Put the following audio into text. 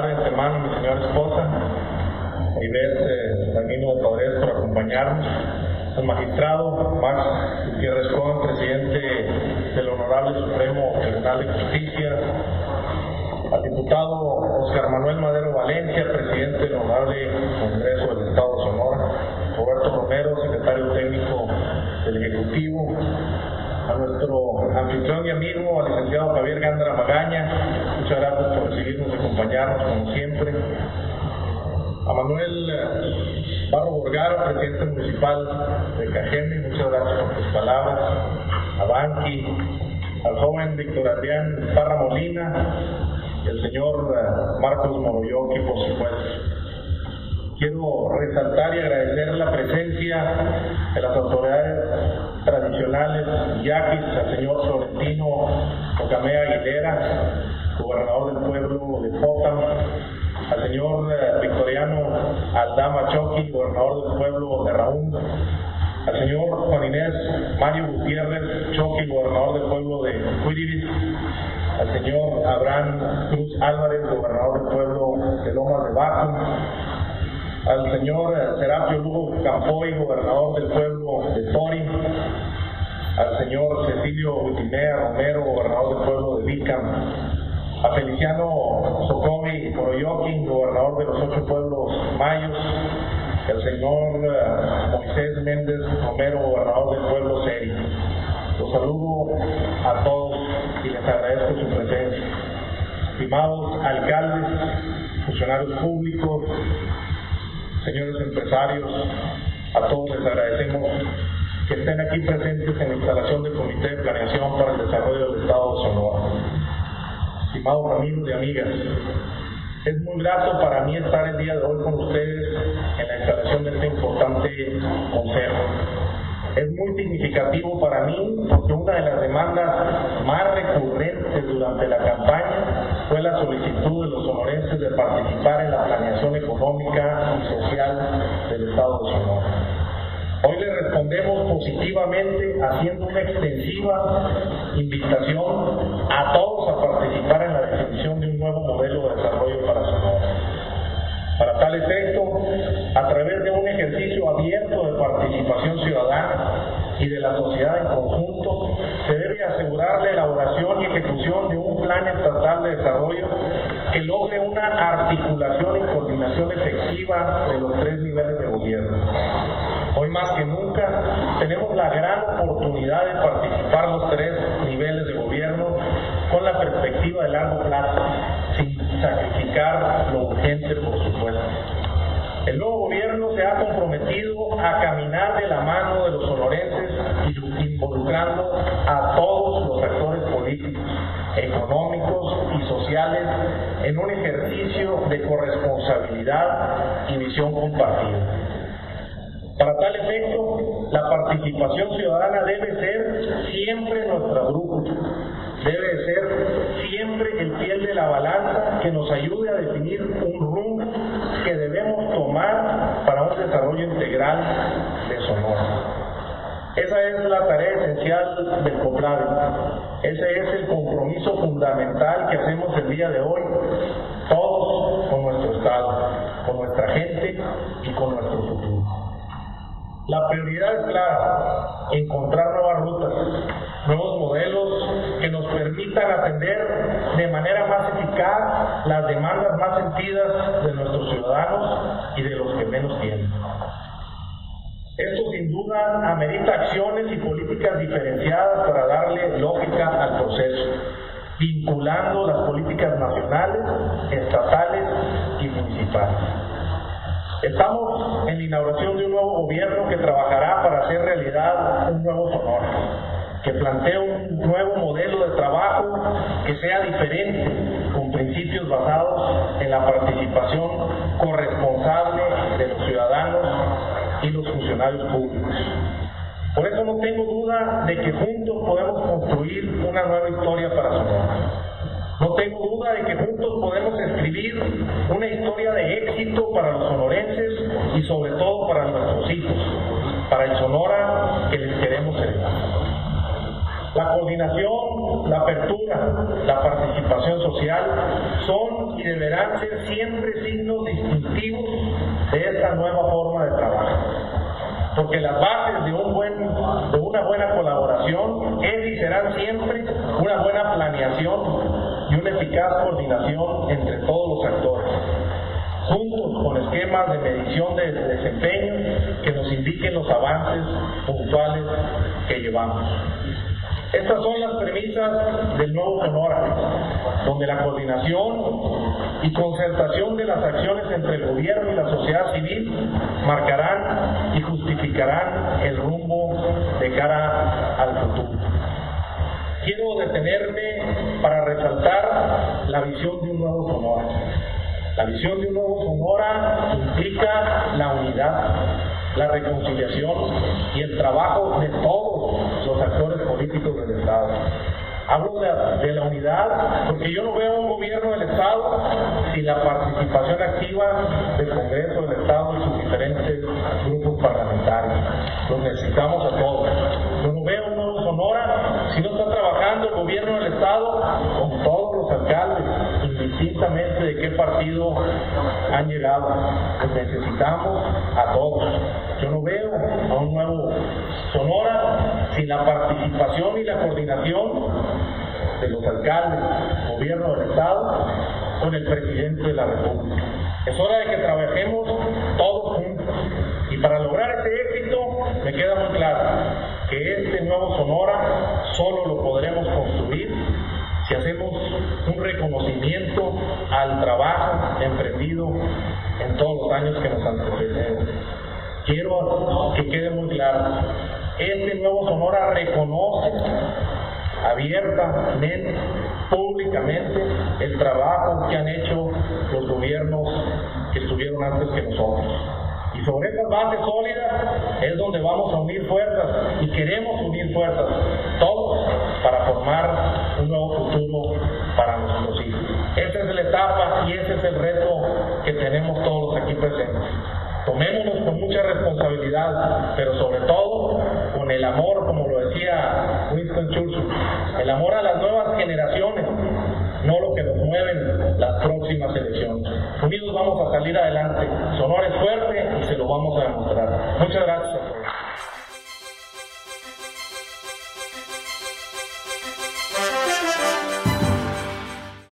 a mi señora esposa, Ivette Danilo de Padres, por acompañarnos, al magistrado Max Gutiérrez Cohen, presidente del Honorable Supremo Tribunal de Justicia, al diputado Oscar Manuel Madero Valencia, presidente del Honorable Congreso del Estado de Sonora, Roberto Romero, secretario técnico del Ejecutivo, a nuestro anfitrión y amigo, al licenciado Javier Gándara Magaña, muchas gracias por recibirnos y acompañarnos como siempre. A Manuel Barro Borgaro, presidente municipal de Cajeme, muchas gracias por tus palabras. A Banqui, al joven Víctor Adrián Parra Molina, el señor Marcos Moroyoki, por supuesto quiero resaltar y agradecer la presencia de las autoridades yaquis, al señor Florentino Ocamea Aguilera, gobernador del pueblo de Potam, al señor eh, Victoriano Aldama Choqui, gobernador del pueblo de Raúl, al señor Juan Inés Mario Gutiérrez Choqui, gobernador del pueblo de Cuiriris, al señor Abraham Cruz Álvarez, gobernador del pueblo de Lomas de Bajo, al señor eh, Serapio Lugo Campoy, gobernador del pueblo de Tori, al señor Cecilio Utinea Romero, gobernador del pueblo de Vicam, a Feliciano Socomi Coroyoki, gobernador de los ocho pueblos mayos, al señor eh, Moisés Méndez Romero, gobernador del pueblo Seri. Los saludo a todos y les agradezco su presencia. Estimados alcaldes, funcionarios públicos, señores empresarios, a todos les agradecemos que estén aquí presentes en la instalación del Comité de Planeación para el Desarrollo del Estado de Sonora. Estimados amigos y amigas, es muy grato para mí estar el día de hoy con ustedes en la instalación de este importante consejo. Es muy significativo para mí porque una de las demandas más recurrentes durante la campaña fue la solicitud de los sonorenses de participar en la planeación económica y social del Estado de Sonora. Hoy le respondemos positivamente haciendo una extensiva invitación a todos a participar en la definición de un nuevo modelo de desarrollo para Sonora. Para tal efecto, a través de un ejercicio abierto de participación ciudadana y de la sociedad en conjunto, se debe asegurar la elaboración y ejecución de un plan estatal de desarrollo que logre una articulación y coordinación efectiva de los tres niveles de gobierno. Hoy más que nunca tenemos la gran oportunidad de participar los tres niveles de gobierno con la perspectiva de largo plazo, sin sacrificar lo urgente, por supuesto. El nuevo gobierno se ha comprometido a caminar de la mano de los sonorenses, involucrando a todos los actores políticos, económicos y sociales en un ejercicio de corresponsabilidad y visión compartida. Para tal efecto, la participación ciudadana debe ser siempre nuestra brújula, debe ser siempre el fiel de la balanza que nos ayude a definir un rumbo que debemos tomar para un desarrollo integral de Sonora. Esa es la tarea esencial del COPLADE. Ese es el compromiso fundamental que hacemos el día de hoy, todos con nuestro Estado, con nuestra gente y con nuestro futuro. La prioridad es clara, encontrar nuevas rutas, nuevos modelos que nos permitan atender de manera más eficaz las demandas más sentidas de nuestros ciudadanos y de los que menos tienen. Esto sin duda amerita acciones y políticas diferenciadas para darle lógica al proceso, vinculando las políticas nacionales, estatales y municipales. Estamos en la inauguración de un nuevo gobierno que trabajará para hacer realidad un nuevo Sonora, que plantee un nuevo modelo de trabajo que sea diferente, con principios basados en la participación corresponsable de los ciudadanos y los funcionarios públicos. Por eso no tengo duda de que juntos podemos construir una nueva historia para Sonora no tengo duda de que juntos podemos escribir una historia de éxito para los sonorenses sobre todo para nuestros hijos, para el Sonora que les queremos heredar. La coordinación, la apertura, la participación social son y deberán ser siempre signos distintivos de esta nueva forma de trabajo porque las bases de, de una buena colaboración es y serán siempre una buena planeación y una eficaz coordinación entre todos los actores, juntos con esquemas de medición de desempeño que nos indiquen los avances puntuales que llevamos. Estas son las premisas del nuevo Sonora, donde la coordinación y concertación de las acciones entre el gobierno y la sociedad civil marcarán y justificarán el rumbo de cara al futuro. Quiero detenerme para resaltar la visión de un nuevo Sonora. La visión de un nuevo Sonora implica la unidad, la reconciliación y el trabajo de todos los actores políticos del Estado. Hablo de, la unidad porque yo no veo un gobierno del Estado sin la participación activa del Congreso del Estado y sus diferentes grupos parlamentarios. Los necesitamos a todos. Yo no veo un nuevo Sonora si no está trabajando el gobierno del Estado con todos los alcaldes, indistintamente de qué partido han llegado. Los necesitamos a todos. Yo no veo a un nuevo Sonora sin la participación y la coordinación de los alcaldes, gobierno del Estado, con el presidente de la República. Es hora de que trabajemos todos juntos. Y para lograr ese éxito, me queda muy claro que este nuevo Sonora solo lo podremos construir si hacemos un reconocimiento al trabajo emprendido en todos los años que nos anteceden. Quiero que quede muy claro, este nuevo Sonora reconoce abiertamente, públicamente, el trabajo que han hecho los gobiernos que estuvieron antes que nosotros. Y sobre esas bases sólidas es donde vamos a unir fuerzas y queremos unir fuerzas todos para formar un nuevo futuro para nuestros hijos. Esa es la etapa y ese es el reto que tenemos todos aquí presentes. Tomémonos con mucha responsabilidad, pero sobre todo con el amor, como lo decía Winston Churchill, el amor a las nuevas generaciones, no lo que nos mueven las próximas elecciones. Unidos vamos a salir adelante. Sonora es fuerte y se lo vamos a demostrar. Muchas gracias.